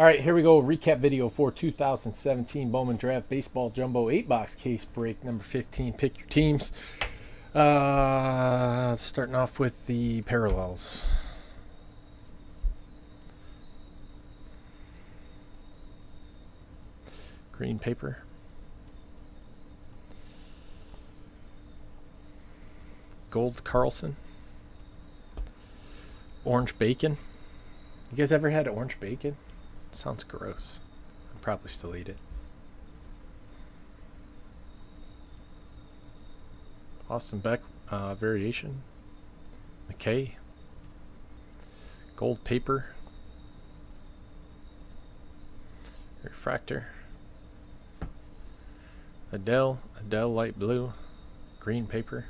All right, here we go. Recap video for 2017 Bowman Draft Baseball Jumbo 8 box case break number 15. Pick your teams. Uh, starting off with the parallels. Green paper. Gold Carlson. Orange bacon. You guys ever had orange bacon? Sounds gross. I'd probably still eat it. Austin Beck uh, variation. McKay. Gold paper. Refractor. Adell. Adell light blue. Green paper.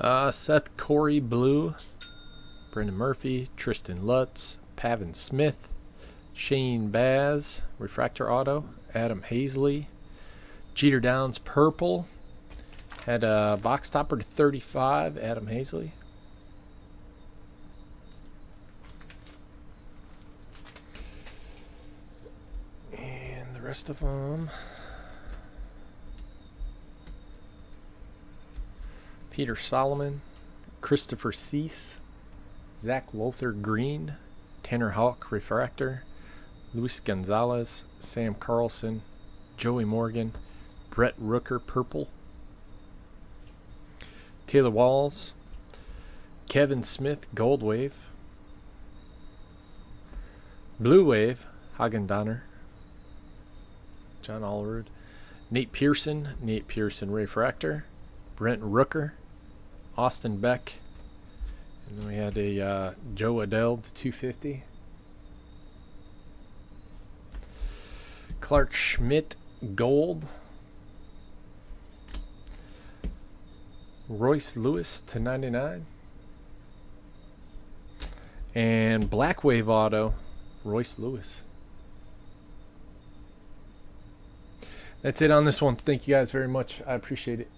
Uh, Seth Corry Blue, Brendan Murphy, Tristen Lutz, Pavin Smith, Shane Baz, Refractor Auto, Adam Haseley, Jeter Downs Purple, had a box topper to 35, Adam Haseley. And the rest of them. Peter Solomon, Christopher Seise, Zac Lowther Green, Tanner Houck Refractor, Luis Gonzalez, Sam Carlson, Joey Morgan, Brent Rooker Purple, Taylor Walls, Kevin Smith Gold Wave, Blue Wave Hagen Danner, John Allrood, Nate Pearson, Nate Pearson Refractor, Brent Rooker, Austin Beck. And then we had a uh, Jo Adell to 250. Clarke Schmidt Gold. Royce Lewis to 99. And Black Wave Auto, Royce Lewis. That's it on this one. Thank you guys very much. I appreciate it.